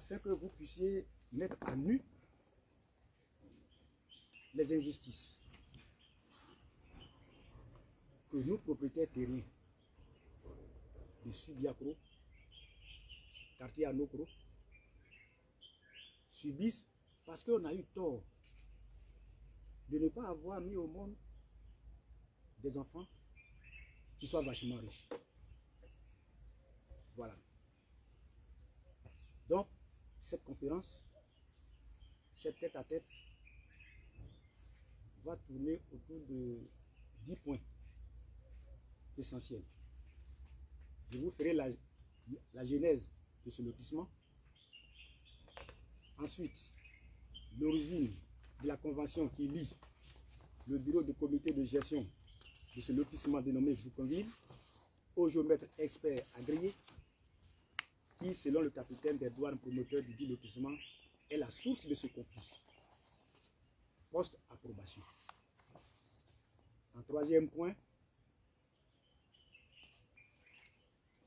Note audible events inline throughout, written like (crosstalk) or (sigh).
afin que vous puissiez mettre à nu les injustices que nous, propriétaires terriens de Subiacro, quartier Anokro, subissent parce qu'on a eu tort de ne pas avoir mis au monde des enfants qui soient vachement riches. Voilà. Cette conférence, cette tête à tête, va tourner autour de 10 points essentiels. Je vous ferai la, genèse de ce lotissement. Ensuite, l'origine de la convention qui lie le bureau du comité de gestion de ce lotissement dénommé Bouconville au géomètre expert agréé qui, selon le capitaine des douanes promoteurs du dit lotissement, est la source de ce conflit. Post-approbation. En troisième point,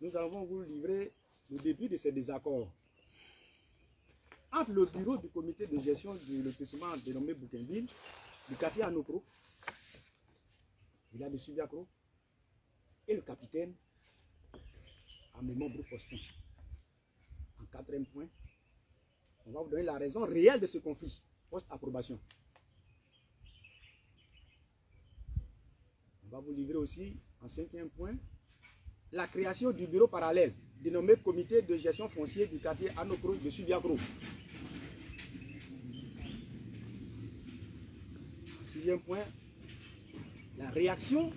nous allons vous livrer le début de ces désaccords entre le bureau du comité de gestion du lotissement dénommé Bouquinville, du quartier Anokro, village de Subiacro, et le capitaine Amémon Broufostin. Quatrième point, on va vous donner la raison réelle de ce conflit, post-approbation. On va vous livrer aussi, en cinquième point, la création du bureau parallèle, dénommé Comité de gestion foncière du quartier Anokro de Subiacro. Sixième point, la réaction.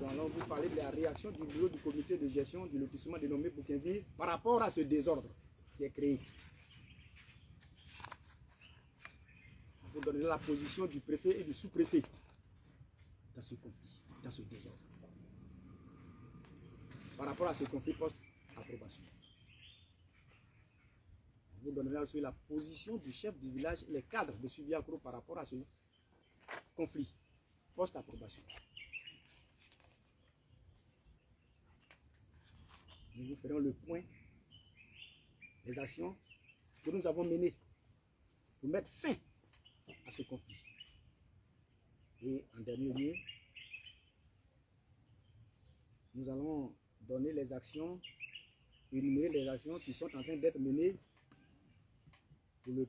Nous allons vous parler de la réaction du bureau du comité de gestion du lotissement dénommé Bouquinville par rapport à ce désordre qui est créé. Vous donner la position du préfet et du sous-préfet dans ce conflit, dans ce désordre. Par rapport à ce conflit post-approbation. Vous donnerez aussi la position du chef du village les cadres de Subiacro par rapport à ce conflit post-approbation. Nous vous ferons le point des actions que nous avons menées pour mettre fin à ce conflit. Et en dernier lieu, nous allons donner les actions, énumérer les actions qui sont en train d'être menées pour le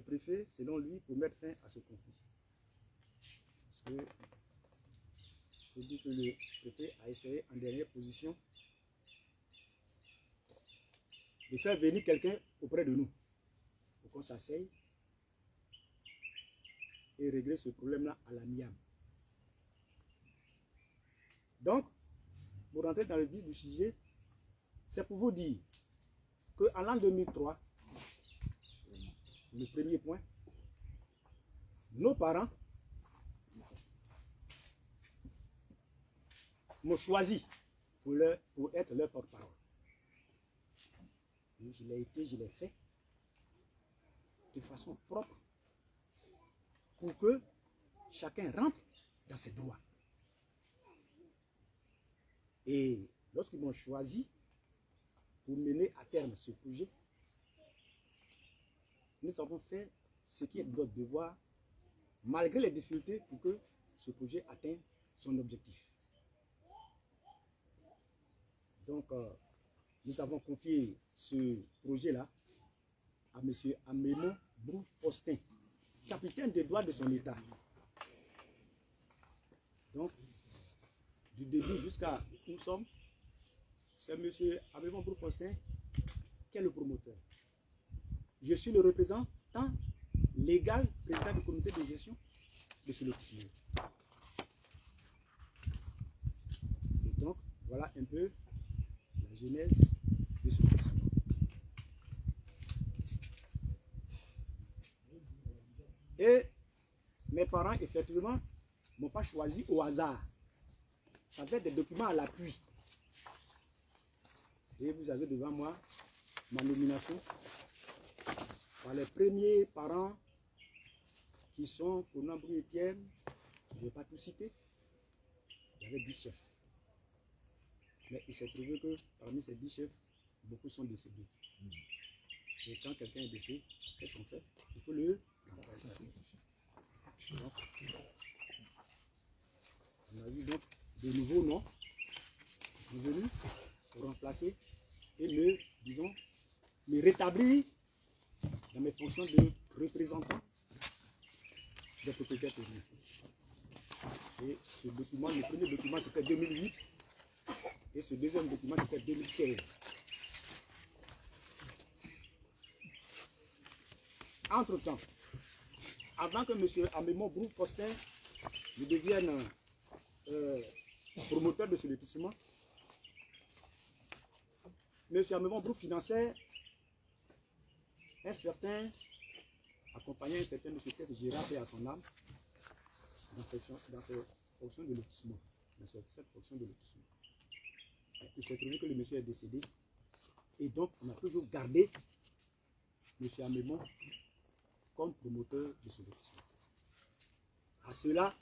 préfet, selon lui, pour mettre fin à ce conflit. Parce que je dis que le préfet a essayé en dernière position de faire venir quelqu'un auprès de nous pour qu'on s'asseye et régler ce problème-là à l'amiable. Donc, pour rentrer dans le vif du sujet, c'est pour vous dire qu'en l'an 2003, le premier point, nos parents m'ont choisi pour, pour être leur porte-parole. Je l'ai été, je l'ai fait de façon propre pour que chacun rentre dans ses droits. Et lorsqu'ils m'ont choisi pour mener à terme ce projet, nous avons fait ce qui est de notre devoir, malgré les difficultés, pour que ce projet atteigne son objectif. Donc, euh, nous avons confié ce projet-là à M. Amémon Brou-Postin, capitaine des droits de son État. Donc, du début jusqu'à où nous sommes, c'est M. Amémon Brou-Postin qui est le promoteur. Je suis le représentant légal, président du comité de gestion de ce lotissement. Et donc, voilà un peu la genèse de ce lotissement. Et mes parents, effectivement, ne m'ont pas choisi au hasard. Ça fait des documents à l'appui. Et vous avez devant moi ma nomination par les premiers parents qui sont pour nombre Étienne, je ne vais pas tout citer, il y avait 10 chefs. Mais il s'est trouvé que parmi ces 10 chefs, beaucoup sont décédés. Et quand quelqu'un est décédé, qu'est-ce qu'on fait? Il faut le on a vu donc de nouveaux noms qui sont venus pour remplacer et me, disons, me rétablir dans mes fonctions de représentant des propriétaires terriens. Et ce document, le premier document c'était 2008 et ce deuxième document c'était 2016. Entre-temps, avant que M. Amémon Brou Postin ne devienne euh, promoteur de ce lotissement, M. Amémon Brou finançait un certain, accompagnait un certain M. Tess Gérard et à son âme dans, dans cette, fonction de lotissement. Il s'est trouvé que le monsieur est décédé et donc on a toujours gardé M. Amémon comme promoteur de ce lotissement. À cela,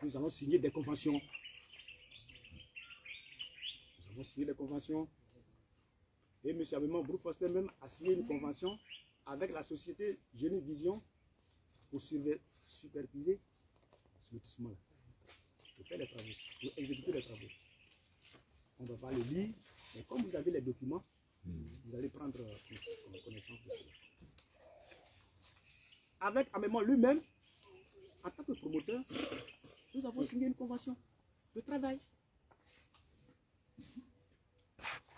nous allons signer des conventions. Nous avons signé des conventions. Et M. Amémon Broufoster même a signé une convention avec la société Génie Vision pour superviser ce lotissement-là. Pour faire les travaux, pour exécuter les travaux. On ne va pas le lire, mais comme vous avez les documents, vous allez prendre connaissance de cela avec Amémon lui-même, en tant que promoteur, nous avons signé une convention de travail.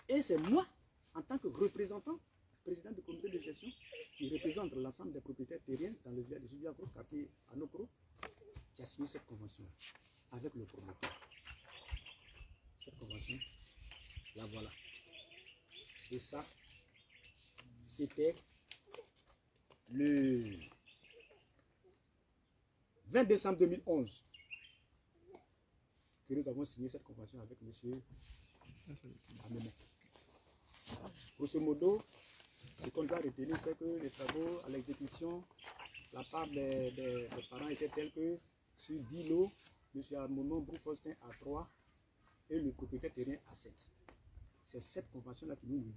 Et c'est moi, en tant que représentant, président du comité de gestion, qui représente l'ensemble des propriétaires terriens dans le village de Subiagro, quartier Anokro, qui a signé cette convention avec le promoteur. Cette convention, la voilà. Et ça, c'était le 20 décembre 2011 que nous avons signé cette convention avec M. Amémon. Grosso modo, ce qu'on doit retenir, c'est que les travaux à l'exécution, la part des, parents était telle que sur 10 lots, M. Amémon Broufostin à 3 et le propriétaire terrien à 7. C'est cette convention-là qui nous lie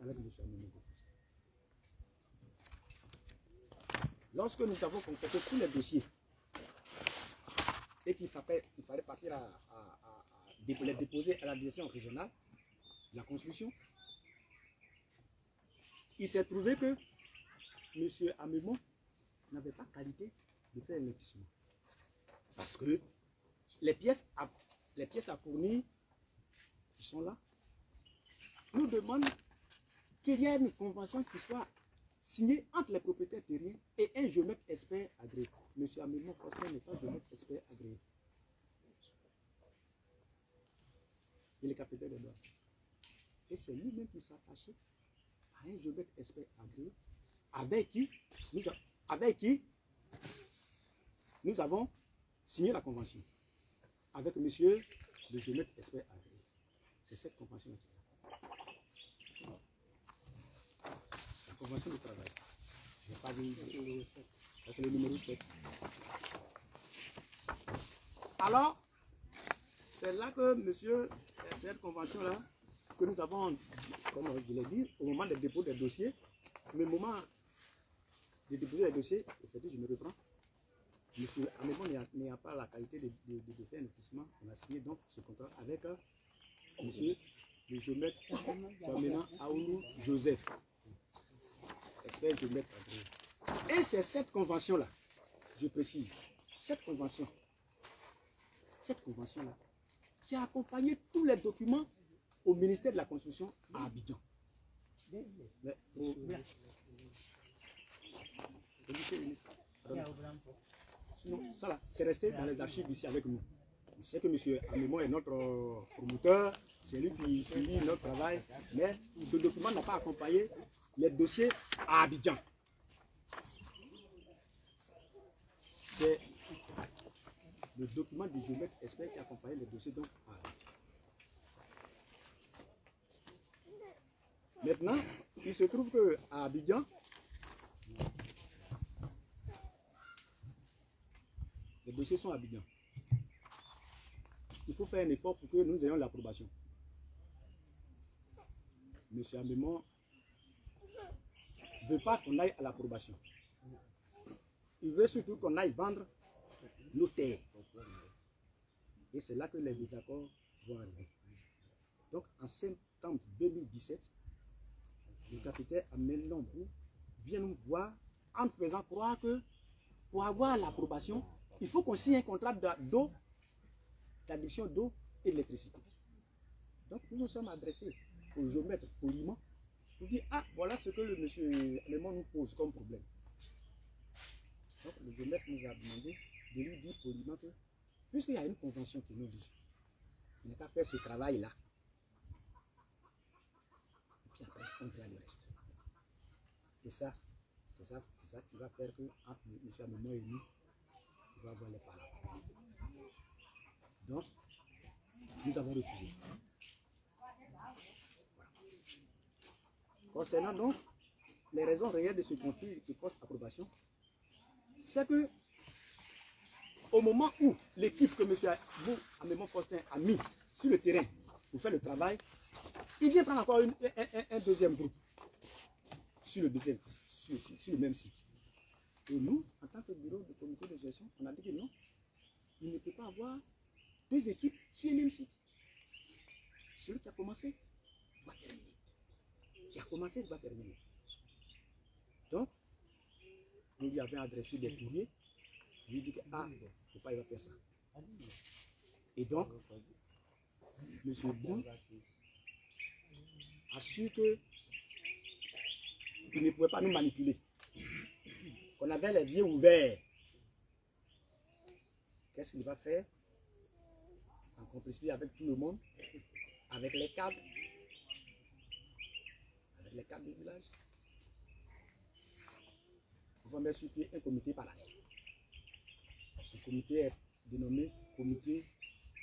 avec M. Amémon Broufostin. Lorsque nous avons complété tous les dossiers et qu'il fallait, partir à, les déposer à la direction régionale de la construction, il s'est trouvé que M. Amémon n'avait pas qualité de faire l'investissement. Parce que les pièces, les pièces à fournir qui sont là nous demandent qu'il y ait une convention qui soit signé entre les propriétaires terriens et un géomètre expert agréé. Monsieur Amémon Costa n'est pas géomètre expert agréé. Il est capitaine de douane. Et c'est lui-même qui s'attachait à un géomètre expert agréé avec qui nous, avons signé la convention. Avec monsieur le géomètre expert agréé. C'est cette convention-là convention de travail. Je n'ai pas vu le numéro 7. c'est le numéro 7. Alors, c'est là que, monsieur, cette convention-là, que nous avons, comme je l'ai dit, au moment du dépôt des dossiers, mais au moment de déposer les dossiers, je me reprends. Monsieur Amémon n'a pas la qualité de, faire un investissement. On a signé donc ce contrat avec euh, monsieur le géomètre Samena Aoulou Joseph. Et c'est cette convention-là, je précise, cette convention, cette convention-là, qui a accompagné tous les documents au ministère de la Construction à Abidjan. Mais, au... Sinon, ça là, c'est resté dans les archives ici avec nous. Je sais que M. Amémon est notre promoteur, c'est lui qui suit notre travail, mais ce document n'a pas accompagné les dossiers à Abidjan. C'est le document du géomètre expert qui accompagne les dossiers donc à Abidjan. Maintenant, il se trouve qu'à Abidjan, les dossiers sont à Abidjan. Il faut faire un effort pour que nous ayons l'approbation. M. Amémon ne veut pas qu'on aille à l'approbation. Il veut surtout qu'on aille vendre nos terres. Et c'est là que les désaccords vont arriver. Donc en septembre 2017, le capitaine Amel Lambrou vient nous voir en faisant croire que pour avoir l'approbation, il faut qu'on signe un contrat d'eau, d'adduction d'eau et d'électricité. Donc nous nous sommes adressés au géomètre poliment pour dire Ah, voilà ce que le monsieur Amémon nous pose comme problème. Donc le géomètre nous a demandé de lui dire poliment que, puisqu'il y a une convention qui nous dit, il n'a qu'à faire ce travail-là. Et puis après, on verra le reste. Et ça, c'est ça, ça qui va faire que entre M. Amémon et nous, il va avoir les paroles. Donc, nous avons refusé. Concernant donc les raisons réelles de ce conflit de post-approbation, c'est que au moment où l'équipe que M. Abou Amémon Postin a mis sur le terrain pour faire le travail, il vient prendre encore un, deuxième groupe sur le, deuxième, sur le même site. Et nous, en tant que bureau de comité de gestion, on a dit que non, il ne peut pas avoir deux équipes sur le même site. Celui qui a commencé doit terminer. Qui a commencé doit terminer. Donc, nous lui avons adressé des courriers. Il lui dit que, ah, il ne faut pas, il va faire ça. Et donc, M. Brou a su que il ne pouvait pas nous manipuler. Qu'on avait les yeux ouverts. Qu'est-ce qu'il va faire? En complicité avec tout le monde, avec les cadres, les cadres du village. On va mettre sur pied un comité parallèle. Ce comité est dénommé Comité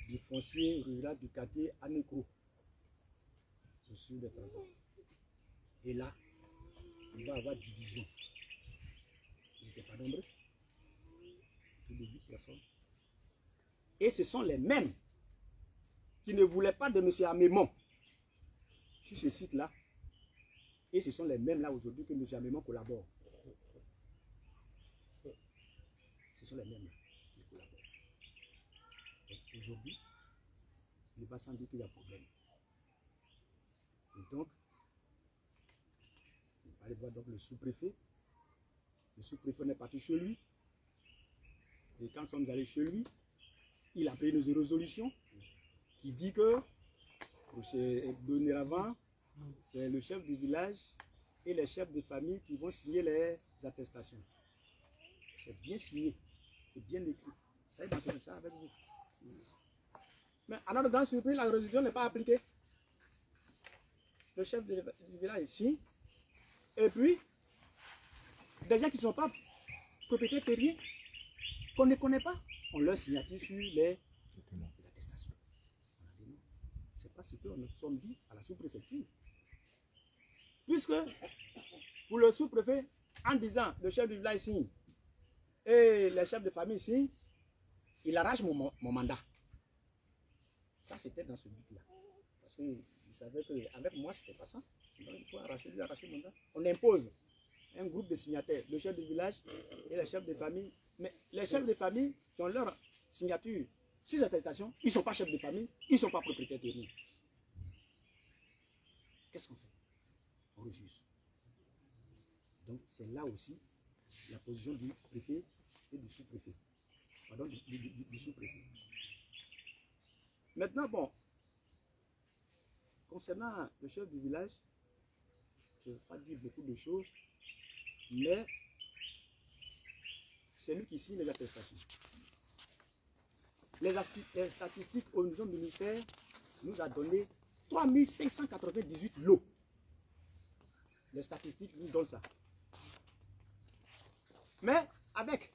du foncier rural du quartier Anekro. Je suis des travaux. Et là, il va y avoir division. Ils n'étaient pas nombreux. Plus de 8 personnes. Et ce sont les mêmes qui ne voulaient pas de M. Amémon sur ce site-là. Et ce sont les mêmes là aujourd'hui que M. Amémon collabore. Ce sont les mêmes là qui collaborent. Aujourd'hui, il va sans dire qu'il y a problème. Et donc, on va aller voir donc le sous-préfet. Le sous-préfet est parti chez lui. Et quand nous sommes allés chez lui, il a pris une résolution qui dit que donner avant, c'est le chef du village et les chefs de famille qui vont signer les attestations. C'est bien signé, c'est bien écrit. Ça, il mentionne ça avec vous. Mais notre grande surprise, la résolution n'est pas appliquée. Le chef du village ici, et puis, des gens qui ne sont pas propriétaires terriens, qu'on ne connaît pas, on leur signature sur les, les attestations. Ce n'est pas ce que nous sommes dit à la sous-préfecture. Puisque, pour le sous-préfet, en disant le chef du village signe et les chefs de famille signent, il arrache mon, mandat. Ça, c'était dans ce but-là. Parce qu'il savait qu'avec moi, ce n'était pas ça. Donc, il faut arracher, arracher mon mandat. On impose un groupe de signataires, le chef du village et les chefs de famille. Mais les chefs de famille qui ont leur signature sur cette attestation, ils ne sont pas chefs de famille, ils ne sont pas propriétaires terriens. Qu'est-ce qu'on fait? Refuse. Donc, c'est là aussi la position du préfet et du sous-préfet. Pardon, du, sous-préfet. Maintenant, bon, concernant le chef du village, je ne vais pas dire beaucoup de choses, mais c'est lui qui signe les attestations. Les, les, statistiques au niveau ministère nous a donné 3598 lots. Les statistiques nous donnent ça. Mais avec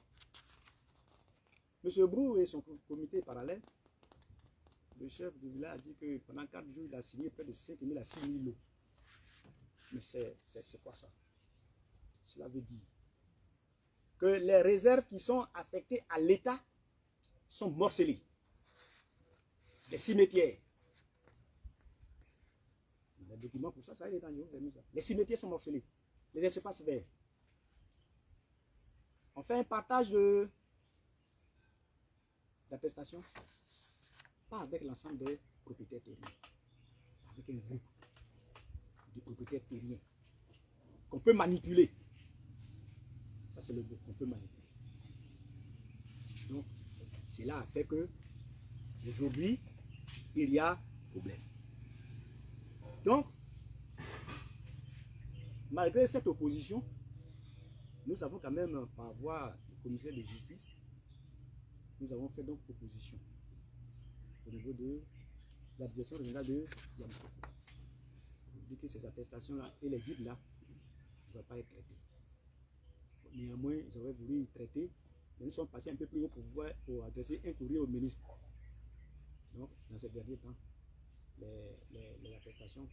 M. Brou et son comité parallèle, le chef du village a dit que pendant 4 jours, il a signé près de 5 000 à 6 000 lots. Mais c'est quoi ça? Cela veut dire que les réserves qui sont affectées à l'État sont morcelées. Les cimetières. Les documents pour ça, ça il est ça. Les cimetières sont morcelés. Les espaces verts. On fait un partage de d'attestation, pas avec l'ensemble des propriétaires terriens, avec un groupe de propriétaires terriens qu'on peut manipuler. Ça, c'est le groupe qu'on peut manipuler. Donc, cela fait que, aujourd'hui, il y a problème. Donc, malgré cette opposition, nous avons quand même, par voie du commissaire de justice, nous avons fait donc proposition au niveau de la direction régionale de Yamoussoukro. dit que ces attestations-là et les guides-là ne doivent pas être traités. Néanmoins, ils auraient voulu y traiter, mais nous sommes passés un peu plus haut pour, pouvoir, pour adresser un courrier au ministre. Donc, dans ces derniers temps, les, les, attestations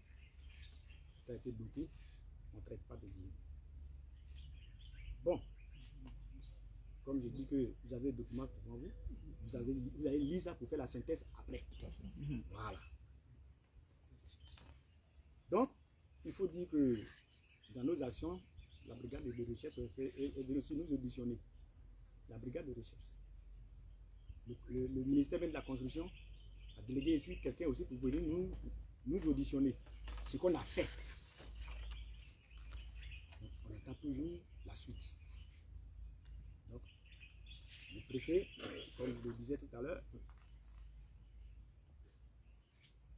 ont été bloquées, on ne traite pas de guides. Bon, comme je dis que vous avez le document devant vous, vous, avez, vous allez lire ça pour faire la synthèse après. Voilà. Donc, il faut dire que dans nos actions, la brigade de recherche est, aussi nous auditionner. La brigade de recherche. Le, ministère de la Construction a délégué ici quelqu'un aussi pour venir nous, nous auditionner. Ce qu'on a fait. on attend toujours la suite. Le préfet, comme je le disais tout à l'heure,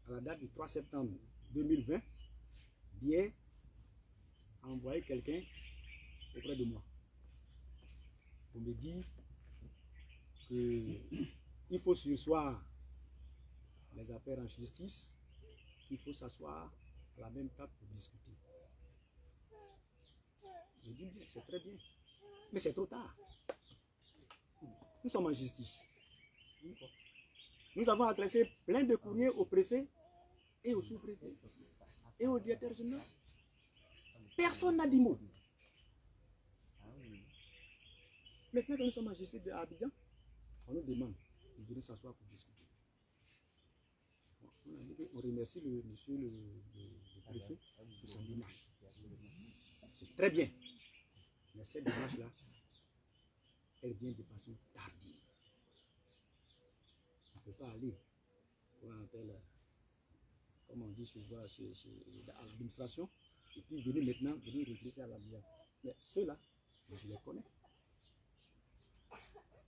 à la date du 3 septembre 2020, d'hier, a envoyé quelqu'un auprès de moi pour me dire qu'il faut sursoir les affaires en justice, qu'il faut s'asseoir à la même table pour discuter. Je dis bien, c'est très bien, mais c'est trop tard. Nous sommes en justice. Nous avons adressé plein de courriers au préfet et au sous-préfet et au directeur général. Personne n'a dit mot. Maintenant que nous sommes en justice de Abidjan, on nous demande de venir s'asseoir pour discuter. On, remercie le monsieur le, préfet pour sa démarche. C'est très bien. Mais cette démarche-là, elle vient de façon tardive. On ne peut pas aller, on appelle, comme on dit souvent chez, l'administration, et puis venir maintenant, venir régresser à la lumière. Mais ceux-là, je les connais.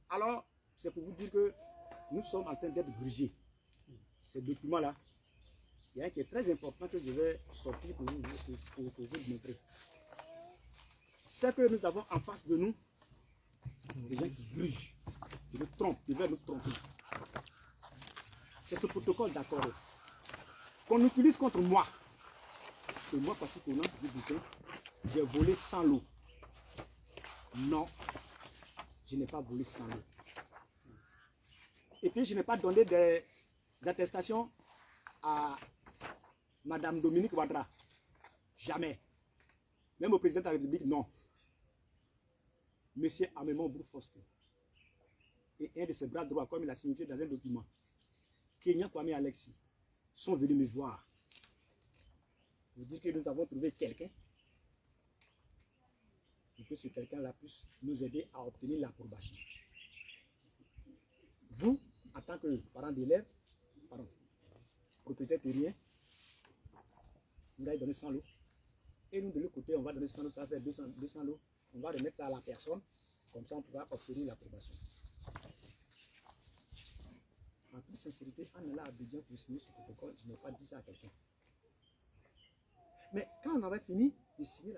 Alors, c'est pour vous dire que nous sommes en train d'être grugés. Ces documents-là, il y a un qui est très important que je vais sortir pour vous, pour, vous montrer. Ce que nous avons en face de nous, des gens qui qui nous trompent, qui veulent nous tromper. C'est ce protocole d'accord qu'on utilise contre moi. Et moi, parce que nom du j'ai volé sans l'eau. Non, je n'ai pas volé sans l'eau. Et puis, je n'ai pas donné des attestations à Madame Dominique Ouadra. Jamais. Même au président de la République, non. Monsieur Amémon Foster et un de ses bras droits, comme il a signifié dans un document, Kenya Kwame Alexis, sont venus me voir. Vous dites que nous avons trouvé quelqu'un et que ce quelqu'un-là puisse nous aider à obtenir l'approbation. Vous, en tant que parent d'élève, pardon, propriétaire terrien, vous allez donner 100 lots. Et nous, de l'autre côté, on va donner 100 lots, ça va faire 200, 200 lots on va remettre ça à la personne, comme ça on pourra obtenir l'approbation. En toute sincérité, en allant à Abidjan pour signer ce protocole, je n'ai pas dit ça à quelqu'un. Mais quand on avait fini de signer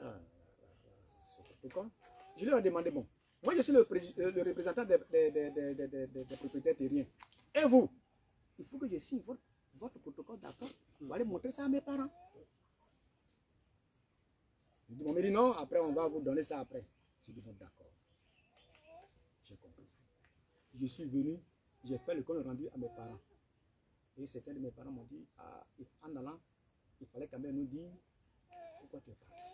ce protocole, je leur ai demandé, bon, moi je suis le, euh, le représentant des, propriétaires terriens. Et vous, il faut que je signe votre, protocole d'accord pour aller montrer ça à mes parents. On me dit non, après on va vous donner ça après. Je dis bon d'accord. J'ai compris. Je suis venu, j'ai fait le compte rendu à mes parents. Et certains de mes parents m'ont dit, ah, en allant, il fallait quand même nous dire pourquoi tu es parti.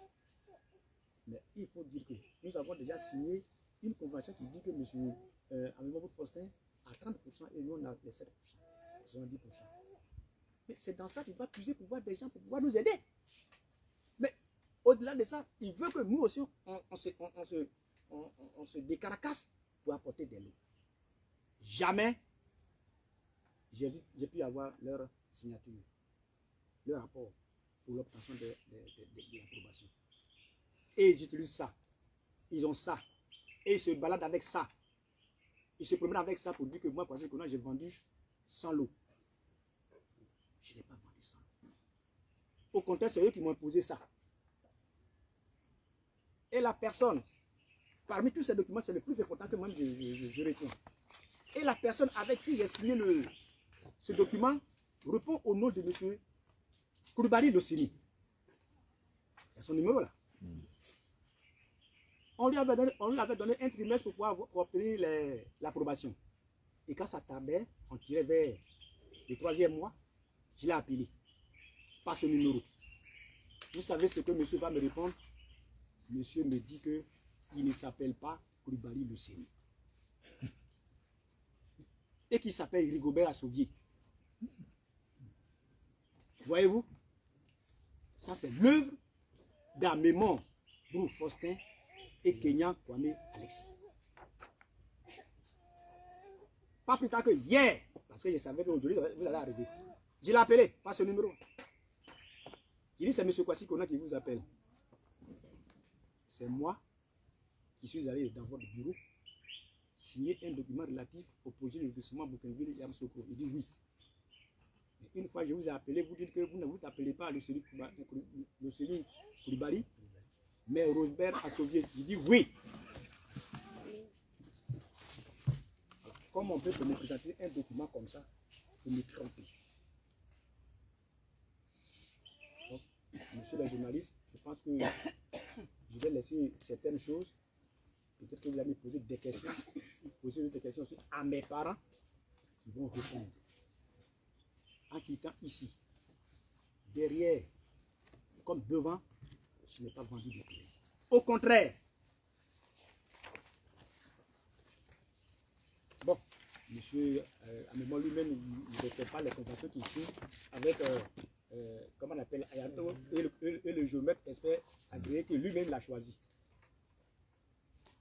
Mais il faut dire que nous avons déjà signé une convention qui dit que M. Euh, Faustin a 30% et nous on a les 7%, 70%. Mais c'est dans ça qu'il va puiser pour voir des gens pour pouvoir nous aider. Mais au-delà de ça, il veut que nous aussi, on, se, décaracasse pour apporter des lots. Jamais j'ai pu avoir leur signature, leur rapport pour l'obtention de, l'approbation. Et ils utilisent ça. Ils ont ça. Et ils se baladent avec ça. Ils se promènent avec ça pour dire que moi, parce que j'ai vendu 100 lots. Je n'ai pas vendu 100 Au contraire, c'est eux qui m'ont imposé ça. Et la personne, parmi tous ces documents, c'est le plus important que moi je, je, retiens. Et la personne avec qui j'ai signé le, ce document répond au nom de M. Kourbari Lossini. Il y a son numéro là. On lui, avait donné, on lui avait donné un trimestre pour pouvoir obtenir l'approbation. Et quand ça tardait, on tirait vers le troisième mois, je l'ai appelé. Pas ce numéro. Vous savez ce que monsieur va me répondre? Monsieur me dit que il ne s'appelle pas Koulibaly Luceni. Et qu'il s'appelle Rigobert Assovier. Voyez-vous? Ça, c'est l'œuvre d'Amémon Brou Faustin et Kenyan Kwame Alexis. Pas plus tard que hier, parce que je savais qu'aujourd'hui, vous allez arriver. Je l'ai appelé, pas ce numéro. Il dit, c'est M. Kwasi Kona qui vous appelle. C'est moi qui suis allé dans votre bureau signer un document relatif au projet de lotissement Boukenville Yamsoko. Il dit oui. une fois je vous ai appelé, vous dites que vous ne vous appelez pas le Koulibaly, mais Robert Assovier. Il dit oui. Comment on peut me présenter un document comme ça et me tromper Monsieur le journaliste, je pense que je vais laisser certaines choses. Peut-être que vous allez me poser des questions, poser des questions aussi à mes parents qui vont répondre. En quittant ici, derrière, comme devant, je n'ai pas vendu de terrain. Au contraire, bon, monsieur euh, lui-même, ne fait pas les qui sont avec, euh, euh, comment on appelle, Ayato et le, géomètre expert agréé que lui-même l'a choisi.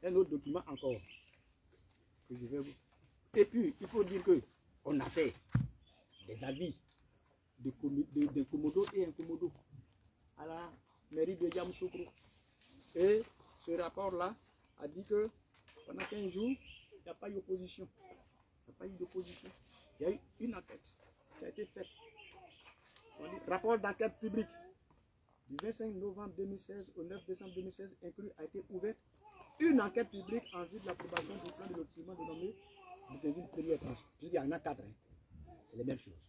Un autre document encore que je vais vous. Et puis, il faut dire que on a fait des avis de, de, de Komodo et à la mairie de Yamoussoukro. Et ce rapport-là a dit que pendant 15 jours, il n'y a pas eu d'opposition. Pas eu d'opposition. Il y a eu une enquête qui a été faite. rapport d'enquête publique du 25 novembre 2016 au 9 décembre 2016 inclus a été ouverte une enquête publique en vue de l'approbation du plan de lotissement dénommé Bougainville première tranche. Puisqu'il y en a quatre. Hein. C'est les mêmes choses.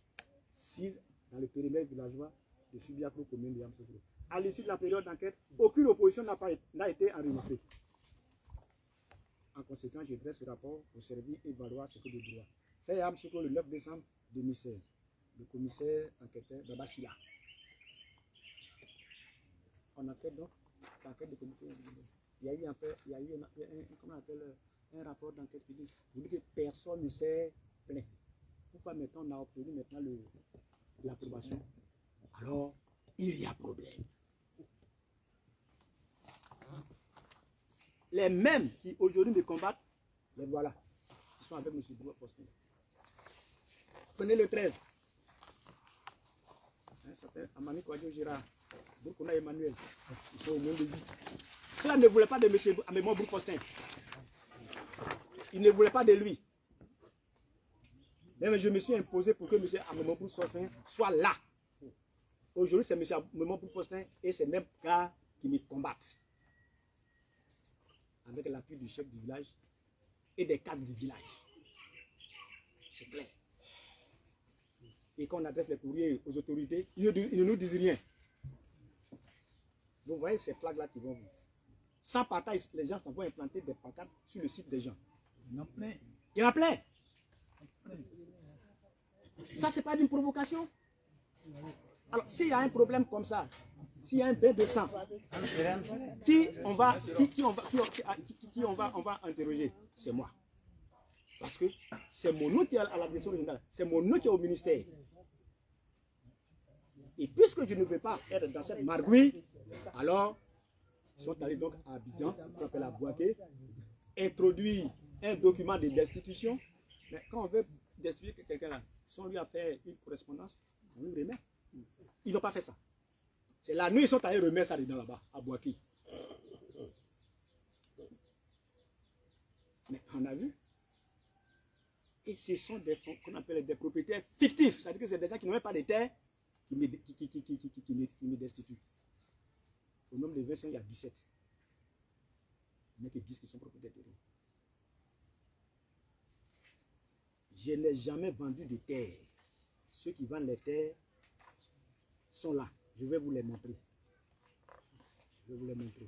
Six dans le périmètre villageois de Subiaco, commune de. À l'issue de la période d'enquête, aucune opposition n'a été enregistrée. En conséquence, je dresse ce rapport au service et valoir ce que de droit. Fait à le 9 décembre 2016. Le commissaire enquêteur Babachila. On a fait donc l'enquête de comité. Il y a eu un, il y a eu un, comment on appelle, un rapport d'enquête publique. Vous dites que personne ne s'est plaint. Pourquoi maintenant on a obtenu maintenant l'approbation? Alors, il y a problème. Les mêmes qui aujourd'hui me combattent, les voilà. Ils sont avec M. Postin. Prenez le 13. Hein, ça s'appelle Amani Girard. Emmanuel. Ils sont au moins de 8. Cela ne voulait pas de M. Amémon Postin. Ils ne voulaient pas de lui. Mais je me suis imposé pour que M. Amémon Postin soit là. Aujourd'hui, c'est M. Amémon Postin et c'est même gars qui me combattent avec l'appui du chef du village et des cadres du village. C'est clair. Et quand on adresse les courriers aux autorités, ils ne, nous disent rien. Vous voyez ces flags-là qui vont Sans partage, les gens vont implanter des pancartes sur le site des gens. Il y en a plein. Il y en a plein. Ça, c'est pas une provocation. Alors, s'il y a un problème comme ça, s'il y a un bain de sang, qui on va, qui, on va, qui, on va, on va interroger? C'est moi. Parce que c'est mon nom qui est à la direction régionale, c'est mon nom qui est au ministère. Et puisque je ne veux pas être dans cette margouille, alors ils sont allés donc à Abidjan, appelle à Boaké, introduire un document de destitution. Mais quand on veut destituer quelqu'un là, si on lui a fait une correspondance, on lui remet. Ils n'ont pas fait ça. C'est la nuit, ils sont allés remettre ça dedans là-bas, à Boaké. Mais on a vu. Et ce sont des qu'on appelle des propriétaires fictifs. C'est-à-dire que c'est des gens qui n'ont même pas de terre qui me, qui, qui, qui, me, destituent. Au nombre de 25, il y a 17. Il n'y a que 10 qui sont propriétaires de. Je n'ai jamais vendu de terre. Ceux qui vendent les terres sont là. Je vais vous les montrer. Je vais vous les montrer.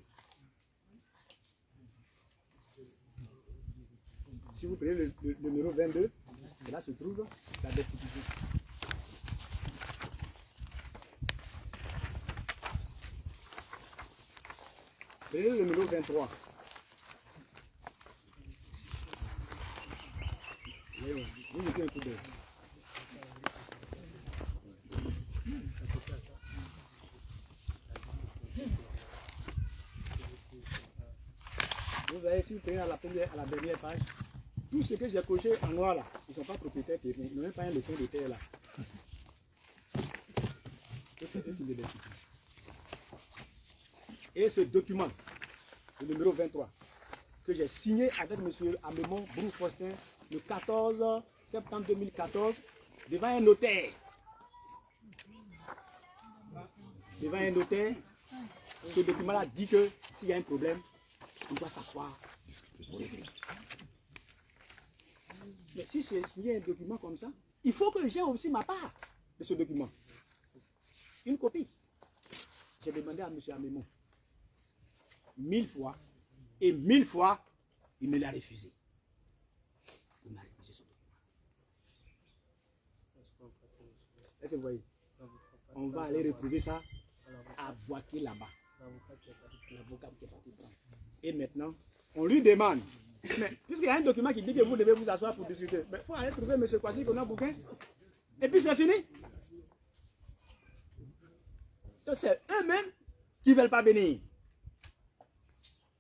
Si vous prenez le, numéro 22, là se trouve la destitution. Prenez le numéro 23. Voyons, Vous mettez un coup d'œil. Voyez, si vous prenez à la, première, à la dernière page, tout ce que j'ai coché en noir là, ils ne sont pas propriétaires. Ils n'ont même pas un leçon de terre là. Et ce document, le numéro 23, que j'ai signé avec M. Amémon Brou le 14 septembre 2014 devant un notaire. Devant un notaire, ce document-là dit que s'il y a un problème, on doit s'asseoir régler. Mais si j'ai signé un document comme ça, il faut que j'ai aussi ma part de ce document. Une copie. J'ai demandé à M. Amémon mille fois et mille fois, il me l'a refusé. Il m'a refusé son document. Est-ce que vous voyez? On va aller retrouver ça à Boaké là-bas. L'avocat qui est parti prendre. Et maintenant, on lui demande, mais puisqu'il y a un document qui dit que vous devez vous asseoir pour discuter, il faut aller trouver M. Kwasi qu'on a bouquin. Et puis c'est fini. C'est eux-mêmes qui ne veulent pas venir.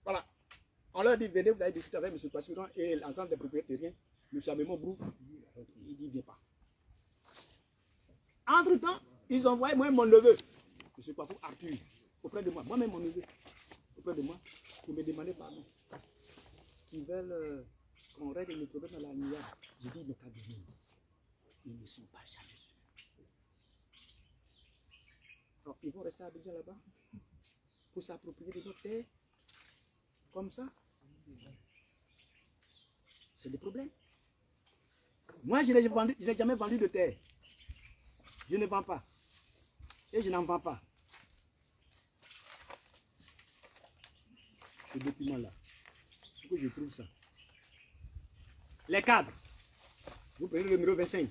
Voilà. On leur dit, venez, vous allez discuter avec M. Kwasi et l'ensemble des propriétaires. M. Amémon Brou, il dit, viens pas. Entre-temps, ils ont envoyé moi mon neveu, M. Kwafou Arthur, auprès de moi, moi-même mon neveu, auprès de moi, pour me demander pardon. Ils veulent euh, qu'on règle le problème dans la nuit. J'ai dit, ils n'ont. Ils ne sont pas jamais venus. Ils vont rester à Abidjan là-bas pour s'approprier de notre terre comme ça. C'est des problèmes. Moi, je je n'ai jamais vendu de terre. Je ne vends pas. Et je n'en vends pas. Ce document-là. Je trouve ça. Les cadres. Vous prenez le numéro 25.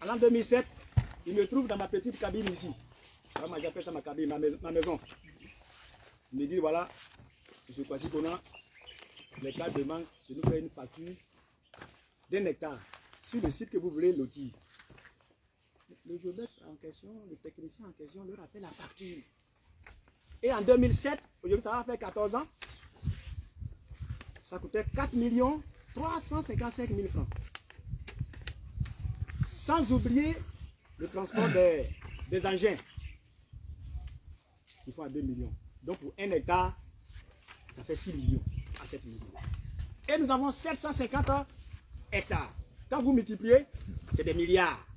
En l'an 2007, il me trouve dans ma petite cabine ici. Moi, j'appelle ça ma cabine, ma maison. ma maison. Il me dit voilà, M. Kwasi Kona, les cadres demandent de nous faire une facture d'un hectare sur le site que vous voulez lotir. Le géomètre en question, le technicien en question leur a fait la facture. Et en 2007, aujourd'hui ça va faire 14 ans, ça coûtait 4 millions 355 000 francs. Sans oublier le transport des, des engins qui font à 2 millions. Donc pour un hectare, ça fait 6 millions à 7 millions. Et nous avons 750 hectares. Quand vous multipliez, c'est des milliards.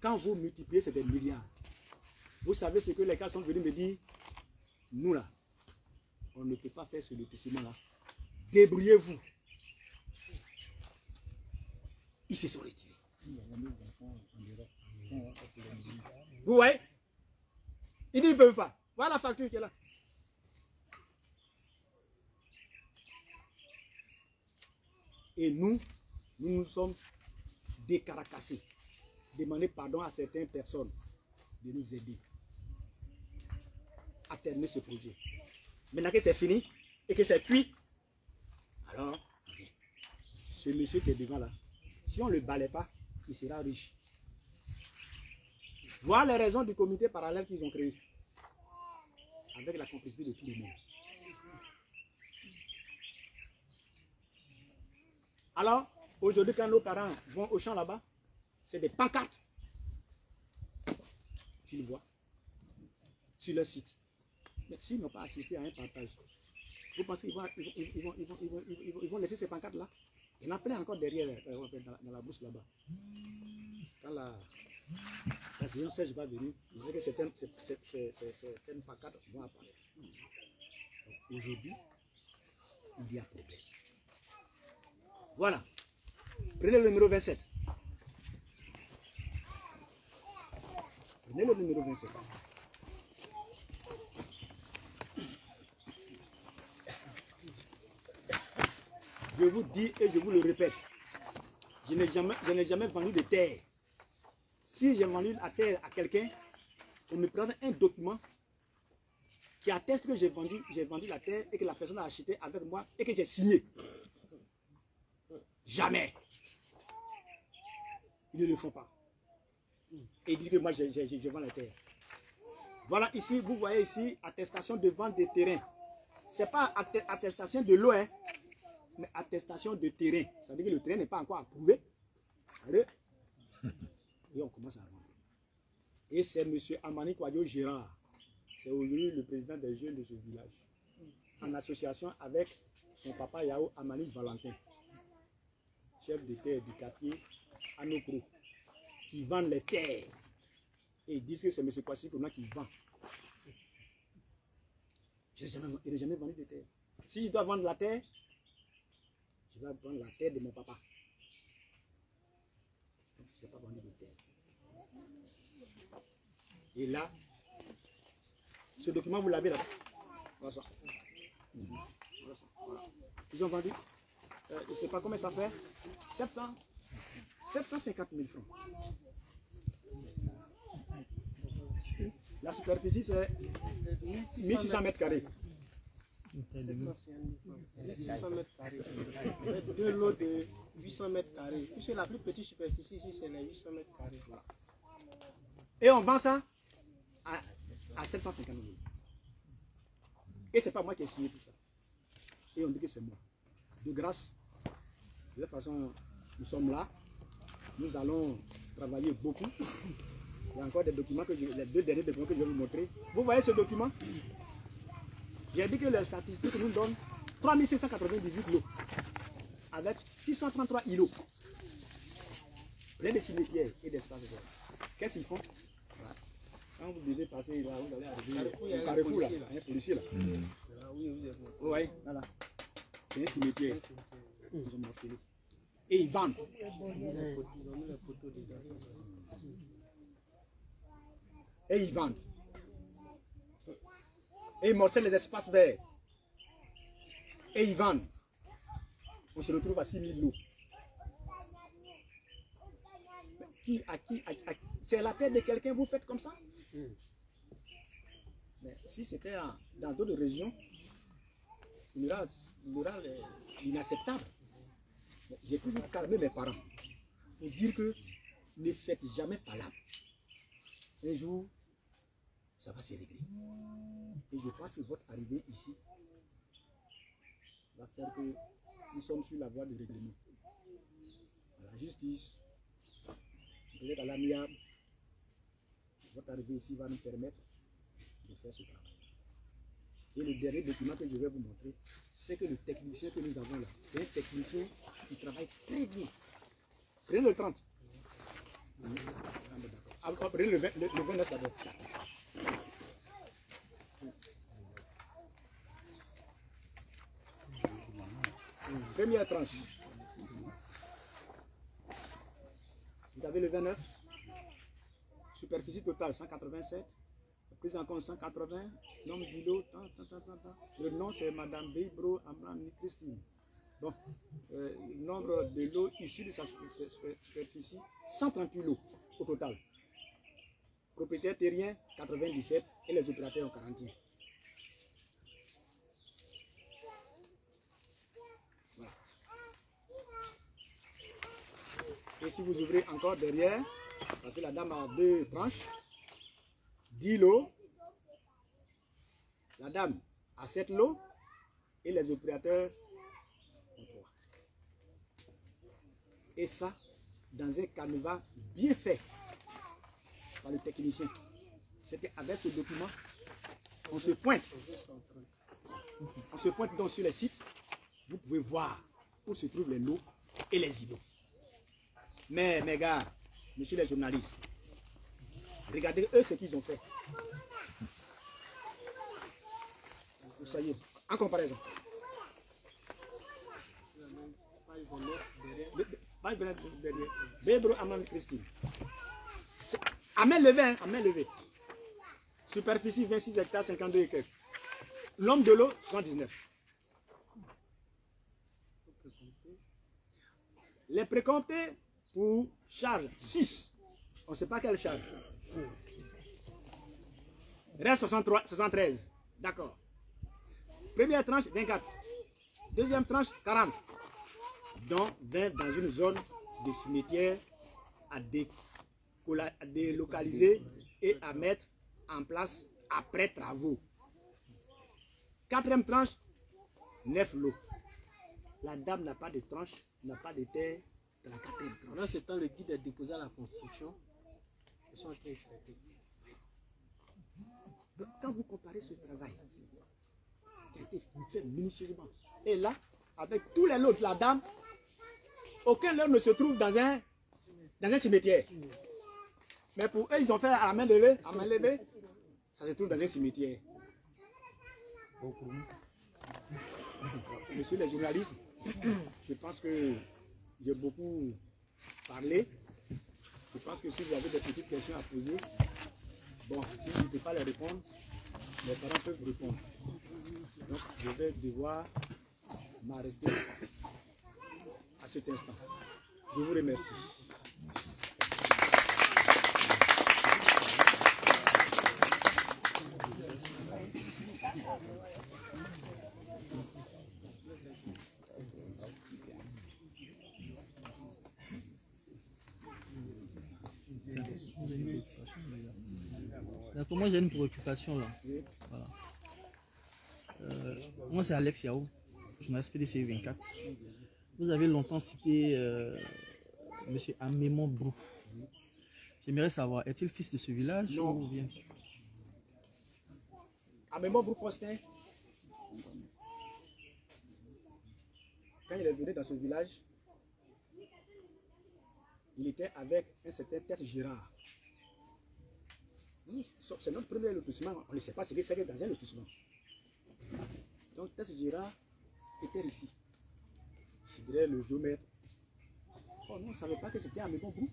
Quand vous multipliez, c'est des milliards. Vous savez ce que les gars sont venus me dire? Nous là, on ne peut pas faire ce lotissement là. Débrouillez-vous. Ils se sont retirés. Vous voyez? Ils ne peuvent pas. Voilà la facture qui est là. Et nous, nous nous sommes décaracassés. Demander pardon à certaines personnes de nous aider à terminer ce projet. Maintenant que c'est fini et que c'est cuit, alors, ce monsieur qui est devant là, si on ne le balait pas, il sera riche. Voilà les raisons du comité parallèle qu'ils ont créé. Avec la complicité de tout le monde. Alors, aujourd'hui, quand nos parents vont au champ là-bas, c'est des pancartes qu'ils voient sur leur site. Mais s'ils n'ont pas assisté à un partage, vous pensez qu'ils vont, laisser ces pancartes-là? Il y en a plein encore derrière, euh, dans, dans la bourse là-bas. Quand la, la saison sèche va venir, je sais que certaines, certaines, pancartes vont apparaître. Aujourd'hui, il y a problème. Voilà. Prenez le numéro 27. Prenez le numéro 27. Je vous dis et je vous le répète, je n'ai jamais, vendu de terre. Si j'ai vendu la terre à quelqu'un, on me prend un document qui atteste que j'ai vendu, j'ai vendu la terre et que la personne a acheté avec moi et que j'ai signé. Jamais. Ils ne le font pas. Et disent que moi, je, je- je- je vends la terre. Voilà ici, vous voyez ici, attestation de vente de terrain. Ce n'est pas atte- attestation de l'eau, hein, mais attestation de terrain. Ça veut dire que le terrain n'est pas encore approuvé. Allez. (laughs) Et on commence à vendre. Et c'est M. Amani Kwadjo Gérard. C'est aujourd'hui le président des jeunes de ce village. En association avec son papa Yao Amani Valentin chef de terre du quartier Anokro, qui vendent les terres. Et ils disent que c'est M. Kwasi Kouna qui vend. Je n'ai jamais, vendu de terre. Si je dois vendre la terre, je dois vendre la terre de mon papa. Je n'ai pas vendu de terre. Et là, ce document, vous l'avez là. Ils ont vendu euh, je ne sais pas combien ça fait, 700, 750 000 francs. La superficie, c'est 1600 mètres carrés. 600 mètres carrés. Deux lots de 800 mètres carrés. Puisque la plus petite superficie ici, c'est les 800 mètres carrés. Et on vend ça à, à 750 000. Et ce n'est pas moi qui ai signé tout ça. Et on dit que c'est moi. De grâce, de toute façon, nous sommes là. Nous allons travailler beaucoup. Il y a encore des documents que je, les deux derniers documents que je vais vous montrer. Vous voyez ce document? J'ai dit que les statistiques nous donnent 3698 lots. Avec 633 îlots. Plein de cimetières et d'espaces. Qu'est-ce qu'ils font? Quand vous devez passer là, vous allez arriver Carrefour, il y a au un carrefour là, il y a un policier là. Oui, voilà. C'est un cimetière. Ils ont morcelé. Et ils vendent. Et ils vendent. Et ils morcellent les espaces verts. Et ils vendent. On se retrouve à 6 000 lots. Mais Qui, à qui, à- c'est la tête de quelqu'un, vous faites comme ça? Mais si c'était dans d'autres régions, il y aura, l'inacceptable. J'ai toujours calmé mes parents pour dire que ne faites jamais palabre. Un jour, ça va se régler. Et je pense que votre arrivée ici va faire que nous sommes sur la voie du règlement. À la justice, peut-être à l'amiable, votre arrivée ici va nous permettre de faire ce travail. Le dernier document que je vais vous montrer, c'est que le technicien que nous avons là, c'est un technicien qui travaille très bien. Prenez le 30. Ah. Ah, Prenez le, 20 le, le 29 d'abord. Première tranche. Vous avez le 29. Superficie totale 187. Prise en compte 180. Nombre d'îlots. tant, tant. Le nom c'est Madame Beibro Amran Christine. Bon, euh, nombre de lots issus de sa super- super- superficie 138 lots au total. Propriétaire terrien 97 et les opérateurs ont 41. Voilà. Et si vous ouvrez encore derrière, parce que la dame a deux tranches, 10 lots. La dame a 7 lots et les opérateurs ont 3. Et ça, dans un canevas bien fait par le technicien. C'était avec ce document, on se pointe. On se pointe donc sur les sites, vous pouvez voir où se trouvent les lots et les îlots. Mais mes gars, monsieur les journalistes, regardez eux ce qu'ils ont fait. Vous savez, en comparaison. Bébro Aman Christine. À main levée, hein, à main levée. Superficie 26 hectares, 52 hectares. L'homme de l'eau, 79. Les précomptés pour charge 6. On ne sait pas quelle charge. Reste 63, 73. D'accord. Première tranche, 24. Deuxième tranche, 40. dont 20 dans une zone de cimetière à, à délocaliser et à mettre en place après travaux. Quatrième tranche, 9 lots. La dame n'a pas de tranche, n'a pas de terre dans la quatrième tranche. Pendant ce temps, le guide est déposé la construction. Donc, quand vous comparez ce travail qui a été fait minutieusement, et là, avec tous les de la dame, aucun lot ne se trouve dans un, dans un cimetière. Mais pour eux, ils ont fait à la main levée, à main levée, ça se trouve dans un cimetière. Monsieur les journalistes, je pense que j'ai beaucoup parlé. Je pense que si vous avez des petites questions à poser, Bon, si je ne peux pas les répondre, mes parents peuvent répondre. Donc, je vais devoir m'arrêter à cet instant. Je vous remercie. D'accord, moi j'ai une préoccupation là. Voilà. Euh, moi c'est Alex Yao, journaliste PDC 24. Vous avez longtemps cité euh, Monsieur Amémon Brou. J'aimerais savoir, est-il fils de ce village Non. ou vient-il vous Faustin, quand il est venu dans ce village, il était avec un certain Tess Girard. Nous, C'est notre premier lotissement, on ne sait pas ce que c'est dans un lotissement. Donc Tess Girard était ici. Je dirais le géomètre. Oh non, on ne savait pas que c'était Amémon Brou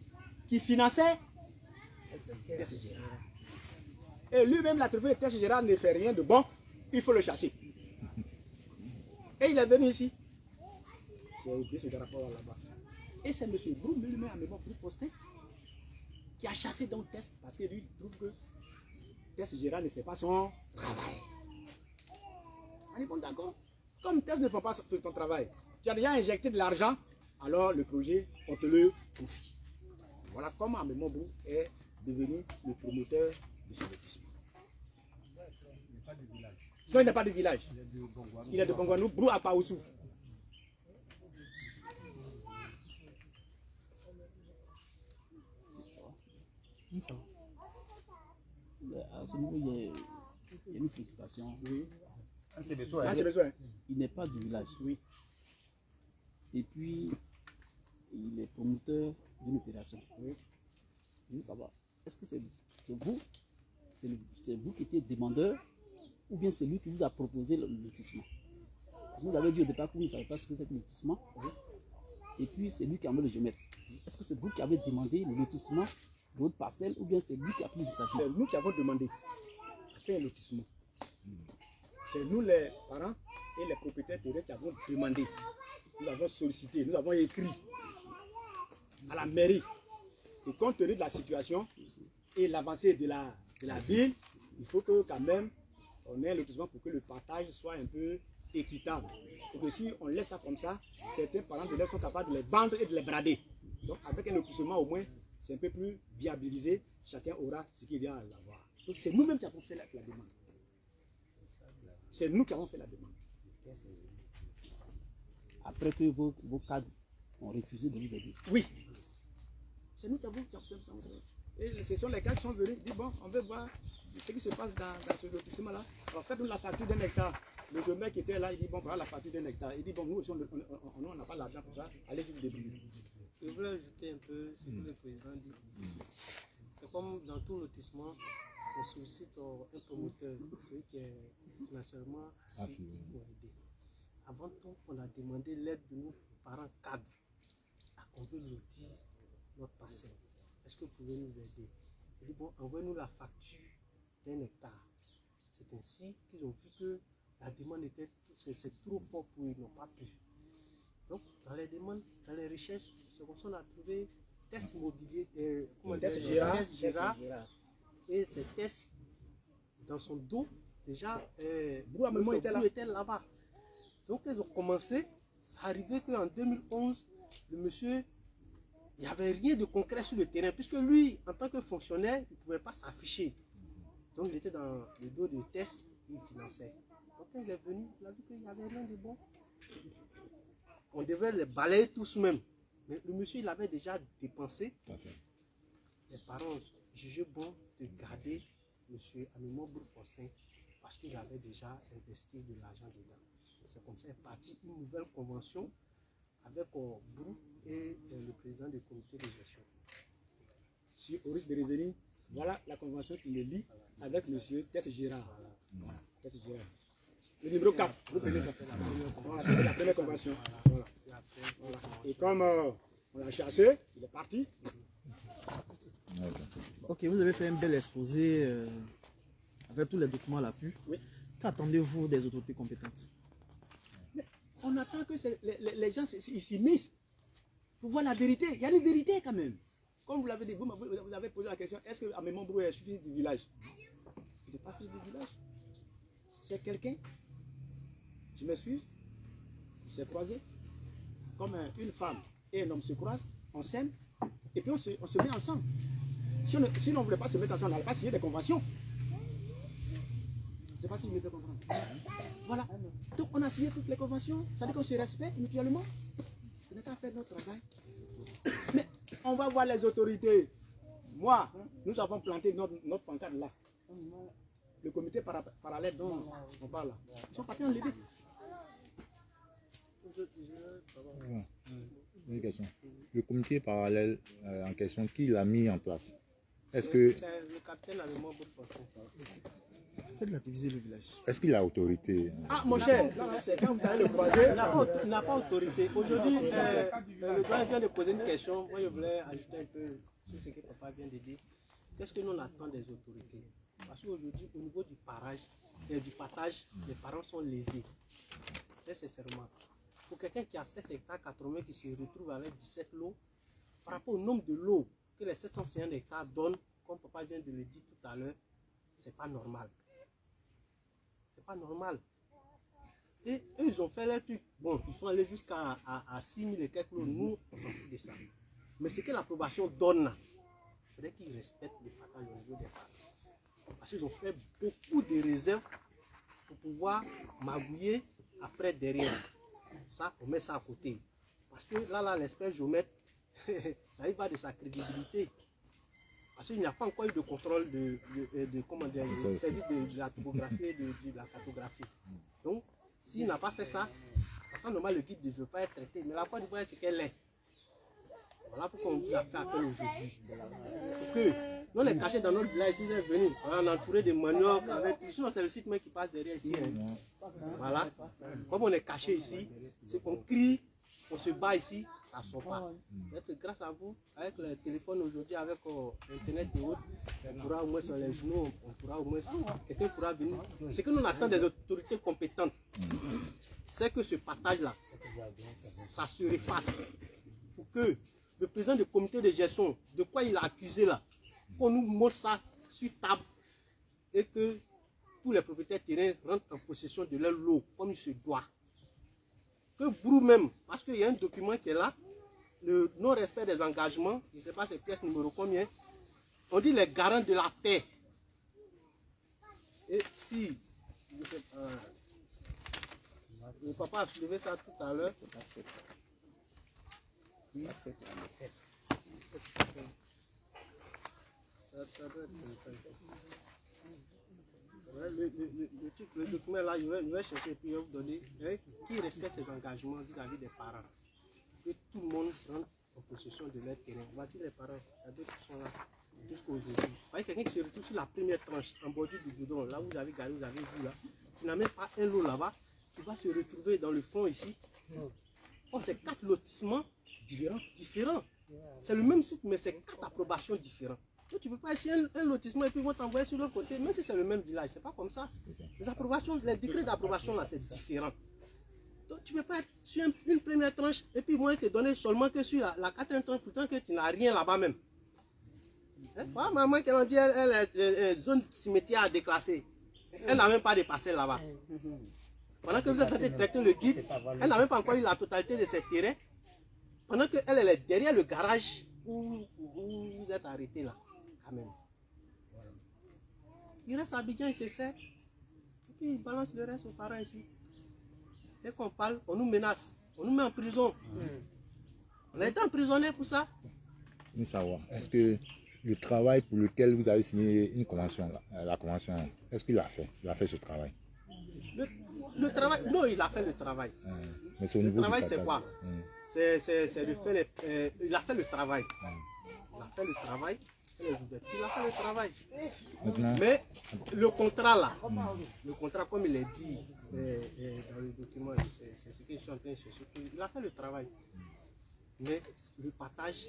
qui finançait Tess Girard. Et lui-même l'a trouvé, Tess Gérard ne fait rien de bon, il faut le chasser. Et il est venu ici. J'ai oublié ce rapport là-bas. Et c'est M. Brou, lui-même, à Mémoire Brou Postin, qui a chassé donc Tess parce que lui, il trouve que Tess Gérard ne fait pas son travail. On est bon d'accord Comme Tess ne fait pas ton travail, tu as déjà injecté de l'argent, alors le projet, on te le confie. Voilà comment Amémon est devenu le promoteur de ce lotissement. Sinon, il n'est pas de village. Il est de Bongwanou, Brou à Paoussou. À ce niveau, il y a, il y a une préoccupation. Là, c'est besoin. Il n'est pas du village. Oui. Et puis, il est promoteur d'une opération. Oui. Je veux savoir, est-ce que c'est vous C'est vous qui étiez demandeur ou bien c'est lui qui vous a proposé le lotissement? Parce que vous avez dit au départ que vous ne savez pas ce que c'est que le lotissement. Et puis, c'est lui qui a envoyé le géomètre. Est-ce que c'est vous qui avez demandé le lotissement de votre parcelle ou bien c'est lui qui a pris l'initiative C'est nous qui avons demandé à faire un lotissement. C'est nous les parents et les propriétaires terriens qui avons demandé. Nous avons sollicité, nous avons écrit à la mairie. Et compte tenu de la situation et l'avancée de la, de la ville, il faut que quand même on ait un lotissement pour que le partage soit un peu équitable. Et que si on laisse ça comme ça, certains parents d'élèves sont capables de les vendre et de les brader. Donc avec un lotissement au moins, c'est un peu plus viabilisé. Chacun aura ce qu'il vient à l'avoir. Donc c'est nous-mêmes qui avons fait la, la demande. C'est nous qui avons fait la demande. Après que vos, vos cadres ont refusé de vous aider. Oui. C'est nous qui avons qui avons- Et ce sont les gars qui sont venus, dit bon, on veut voir ce qui se passe dans, dans ce lotissement-là. Alors faites-nous la facture d'un hectare. Le jeune mec qui était là, il dit bon, voilà la facture d'un hectare. Il dit bon, nous aussi, on on- on- on n'a pas l'argent pour ça, allez-y vous débrouiller. Je voulais ajouter un peu ce que le président dit. C'est comme dans tout lotissement, on sollicite un promoteur, celui qui est financièrement assis pour aider. Avant tout, on a demandé l'aide de nos parents cadres à qu'on veut lotir notre parcelle. Est-ce que vous pouvez nous aider? Il dit bon, envoyez-nous la facture d'un hectare. C'est ainsi qu'ils ont vu que la demande était c'est trop fort pour eux, ils n'ont pas pu. Donc, dans les demandes, dans les recherches, ça qu'on a trouvé test immobilier, euh, comment Test dire, Gérard. test Gérard, et ces tests, dans son dos, déjà, euh, Brou là. Était là-bas. Donc, ils ont commencé, ça arrivait qu'en 2011, le monsieur, il n'y avait rien de concret sur le terrain, puisque lui, en tant que fonctionnaire, il ne pouvait pas s'afficher. Donc, il était dans le dos de tests, il finançait. Donc, quand il est venu, il a vu qu'il n'y avait rien de bon on devrait les balayer tous même. Mais le monsieur, il avait déjà dépensé. Les parents ont jugé bon de garder monsieur Amimo Bourg-Faustin parce qu'il avait déjà investi de l'argent dedans. C'est comme ça est parti une nouvelle convention avec euh, Brou et euh, le président du comité de gestion. Si au risque de revenir, voilà la convention qui le lie avec monsieur Tess Gérard. Voilà. Tess Gérard. Le numéro 4. Vous prenez. Voilà, c'est la première convention. Voilà. Voilà. Et comme euh, on l'a chassé, il est parti. Ok, vous avez fait un bel exposé euh, avec tous les documents à l'appui. Oui. Qu'attendez-vous des autorités compétentes? On attend que les, les- les gens s'immiscent pour voir la vérité. Il y a une vérité quand même. Comme vous l'avez dit, vous, vous avez posé la question, est-ce que Amémon Brou est fils du village Il n'est pas fils du village. C'est quelqu'un. Tu me suis? Il s'est croisé. Comme un- une femme et un homme se croisent, on s'aime, et puis on se, on met ensemble. Si on ne on voulait pas se mettre ensemble, on n'allait pas signer des conventions. Je ne sais pas si vous me faites comprendre. Voilà. Donc on a signé toutes les conventions. Ça veut dire qu'on se respecte mutuellement. On n'est pas fait notre travail. Mais on va voir les autorités. Moi, nous avons planté notre, notre pancarte là. Le comité para- parallèle dont on parle là. Ils sont partis en Libye. Une question. Le comité parallèle euh, en question, qui l'a mis en place? Est-ce que C'est le capitaine. Faites la diviser le village. est-ce qu'il a autorité? Ah mon cher, quand vous allez le croiser. Il n'a pas, autorité. Aujourd'hui, euh, le doyen vient de poser une question. Moi, je voulais ajouter un peu sur ce que papa vient de dire. Qu'est-ce que nous on attend des autorités? Parce qu'aujourd'hui, au niveau du parage, euh, du partage, les parents sont lésés. Très sincèrement. Pour quelqu'un qui a 7 hectares 80 qui se retrouve avec 17 lots, par rapport au nombre de lots que les 750 hectares donnent, comme papa vient de le dire tout à l'heure, c'est pas normal. C'est pas normal. Et eux, ils ont fait leur truc. Bon, ils sont allés jusqu'à à, à 6 000 et quelques lots. Nous, on s'en fout de ça. Mais ce que l'approbation donne faudrait qu'ils respectent le partage au niveau des parts. Parce qu'ils ont fait beaucoup de réserves pour pouvoir magouiller après derrière. Ça, on met ça à côté. Parce que là, là, l'espèce géomètre, (laughs) ça y va de sa crédibilité. Parce qu'il n'y a pas encore eu de contrôle de, de, de- comment dire, de, de la topographie et de, la cartographie. Donc, s'il n'a pas fait ça, en temps normal, le guide ne veut pas être traité. Mais la Côte d'Ivoire, c'est qu'elle est. Voilà pourquoi on vous a fait appel aujourd'hui. Pour que, nous, on est cachés dans notre village, ils sont venus. On est entouré de manioc. Avec... Sinon, c'est le site qui passe derrière ici. Voilà. Comme on est caché ici, c'est qu'on crie, on se bat ici, ça ne sort pas. Peut-être grâce à vous, avec le téléphone aujourd'hui, avec euh, Internet et autres, on pourra au moins sur les journaux, on pourra au moins, quelqu'un pourra venir. Ce que nous attendons des autorités compétentes, c'est que ce partage-là, ça se refasse. Pour que le président du comité de gestion, de quoi il a accusé là, qu'on nous montre ça sur table et que tous les propriétaires terrains rentrent en possession de leur lot comme il se doit. Que Brou même, parce qu'il y a un document qui est là, le non-respect des engagements, je ne sais pas c'est pièce numéro combien, on dit les garants de la paix. Et si, je sais pas, le papa a soulevé ça tout à l'heure, C'est pas 7. Oui. Pas 7, mais 7. Le, le, le, le le document là, je vais, je vais chercher et puis je vais vous donner hein, qui respecte ses engagements vis-à-vis des parents. Que tout le monde rentre en possession de leur terrain. Voici les parents, il y a d'autres qui sont là jusqu'à aujourd'hui. Vous voyez quelqu'un qui se retrouve sur la première tranche en bordure du goudron, là où vous avez garé, vous avez vu là, qui n'a même pas un lot là-bas, qui va se retrouver dans le fond ici. Oh, c'est quatre lotissements différents. différents. C'est le même site, mais c'est quatre approbations différentes. Toi, tu ne peux pas essayer un, un lotissement et puis ils vont t'envoyer sur l'autre côté, même si c'est le même village. C'est pas comme ça. Les approbations, les décrets d'approbation là, c'est différent. Donc, tu ne peux pas être sur un- une première tranche et puis ils vont te donner seulement que sur la, la quatrième tranche, pourtant que tu n'as rien là-bas même. Hein? Voilà, maman qui a dit elle, elle est euh, zone cimetière à déclasser. Elle n'a même pas de parcelle là-bas. Pendant que vous êtes en train de traiter le guide, elle n'a même pas encore eu la totalité de ses terrains. Pendant qu'elle elle est derrière le garage où, où vous êtes arrêté là, même. Il reste à Abidjan, il se sert. Et puis il balance le reste aux parents ici. Dès qu'on parle, on nous menace. On nous met en prison. On a été emprisonné pour ça. Nous savoir, est-ce que le travail pour lequel vous avez signé une convention, euh, la convention, est-ce qu'il a fait? Il a fait ce travail. Le, le travail, non, il a fait le travail. Euh, mais c'est au Le travail, c'est quoi? Hum, C'est c'est- c'est de faire les- euh, il a fait le travail. Il a fait le travail. Maintenant, Mais le contrat là, le contrat comme il est dit euh, euh, dans le document, c'est ce que je suis en train de chercher. Il a fait le travail. Mais le partage,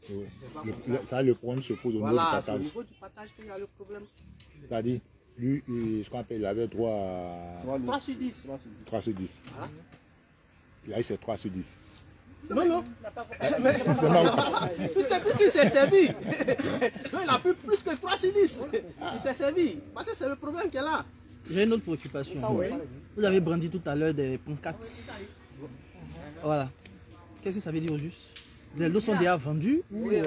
c'est- pas le- comme ça, le problème se pose au niveau du voilà, c'est au partage. niveau du partage qu'il y a le problème. C'est-à-dire, lui, je crois qu'il avait droit à 3 sur 10. 3 sur 10. Voilà. Il a eu ses 3 sur 10. Non, non. Mais, puisque s'est servi. Non, il a plus plus que 3 sur 10. Il s'est servi. Parce que c'est le problème qu'il y a. J'ai une autre préoccupation. Vous avez brandi tout à l'heure des pancartes. Voilà. Qu'est-ce que ça veut dire au juste? Les lots sont déjà vendus ou euh,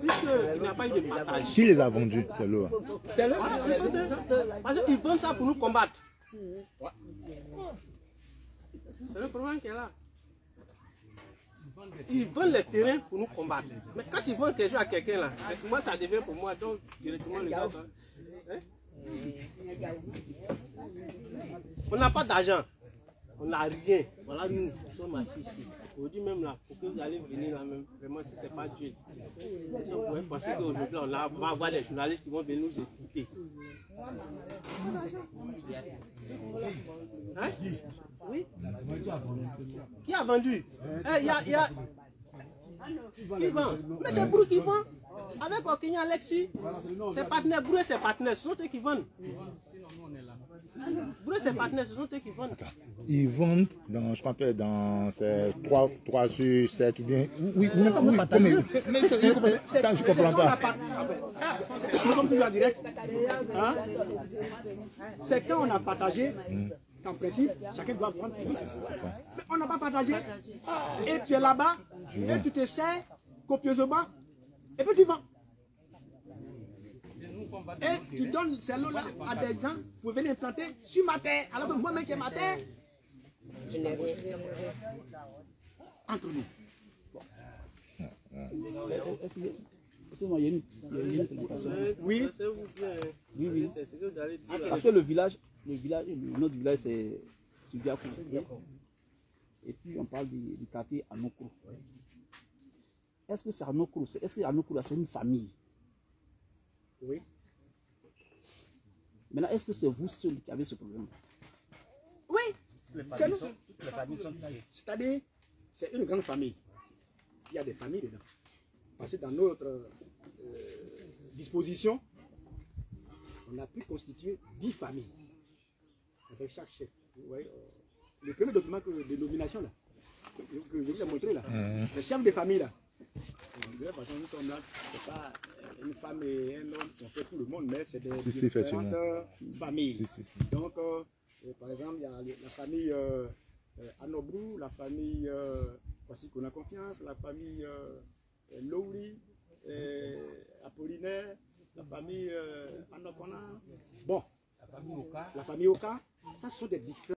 Puisqu'il n'y a pas eu de partage. Qui les a vendus, ces lots? C'est des- Parce qu'ils vendent ça pour nous combattre. C'est le problème qu'il y a là. Ils vendent les terrains pour nous combattre. Mais quand ils vendent quelque chose à quelqu'un là, moi ça devient pour moi donc directement le gars. hein? On n'a pas d'argent. On n'a rien. Voilà, nous sommes assis ici. Aujourd'hui même là, pour que vous allez venir là même, vraiment si c'est pas Dieu. Si on pourrait penser qu'aujourd'hui on va avoir des journalistes qui vont venir nous écouter. Hein? Oui. Qui a vendu? Eh, y a, y a... Qui vend Mais c'est Brou qui vend. Avec Okenya Alexis, ses partenaires, Brou et ses partenaires, ce sont eux qui vendent. Brou et ses partenaires, ce sont eux qui vendent. Ils vendent dans, je crois dans ces 3, 3 sur 7 ou bien. Oui, oui, oui, Mais c'est- attends, je comprends pas. Nous sommes toujours en direct. Hein? C'est quand on a partagé qu'en principe, chacun doit prendre Mais on n'a pas partagé. Et tu es là-bas, et tu te sers copieusement, et puis tu vends. Et tu donnes ces lots-là à des gens pour venir implanter sur ma terre. Alors que moi-même qui ai ma terre, je négocie. entre nous. Oui. C'est vous plaît. Oui, oui. Dire. Parce que le village, le village, le nom du village c'est Sudiakou. Et puis on parle du, du quartier Anokro. Est-ce que c'est Anokro Est-ce que Anokro c'est une famille? Oui. Maintenant, est-ce que c'est vous seul qui avez ce problème? Oui, c'est nous. C'est-à-dire, c'est une grande famille. Il y a des familles dedans. Parce que dans notre euh, disposition, on a pu constituer 10 familles avec chaque chef. Vous voyez, euh, le premier document de nomination, là, que, je vous ai montré, là, le chef de famille, là. Nous sommes là, c'est pas euh, une femme et un homme qui ont fait tout le monde, mais c'est des Si, si, différentes euh, familles. Si, si, si. Donc, euh, euh, par exemple, il y a la famille euh, euh, Anobrou, la famille euh, Kwasi qu'on a confiance, la famille euh, euh, Lowry, euh, Apollinaire, la famille euh, Anokona. Bon, la famille Oka. Ça, sont des différents.